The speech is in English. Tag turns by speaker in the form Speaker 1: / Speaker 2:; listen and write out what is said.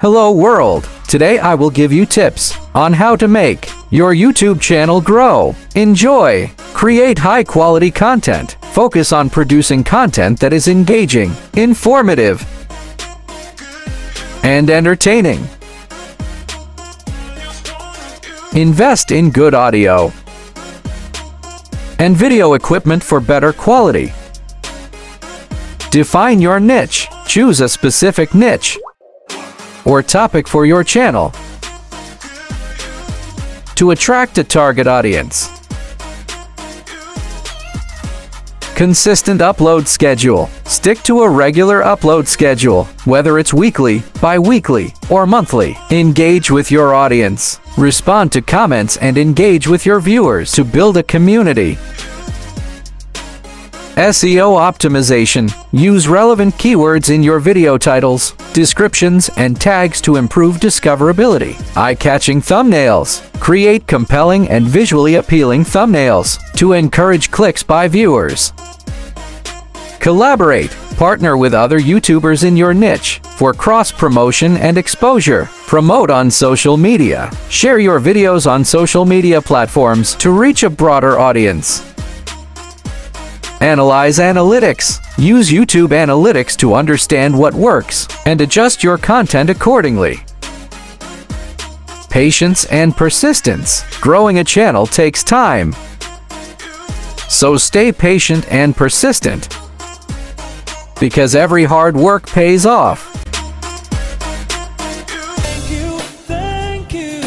Speaker 1: Hello world! Today I will give you tips on how to make your YouTube channel grow. Enjoy! Create high quality content. Focus on producing content that is engaging, informative, and entertaining. Invest in good audio and video equipment for better quality. Define your niche. Choose a specific niche or topic for your channel to attract a target audience. Consistent upload schedule. Stick to a regular upload schedule, whether it's weekly, bi-weekly, or monthly. Engage with your audience. Respond to comments and engage with your viewers to build a community. SEO optimization. Use relevant keywords in your video titles, descriptions, and tags to improve discoverability. Eye-catching thumbnails. Create compelling and visually appealing thumbnails to encourage clicks by viewers. Collaborate. Partner with other YouTubers in your niche for cross-promotion and exposure. Promote on social media. Share your videos on social media platforms to reach a broader audience. Analyze analytics. Use YouTube analytics to understand what works and adjust your content accordingly. Patience and persistence. Growing a channel takes time. So stay patient and persistent because every hard work pays off. Thank you, thank you.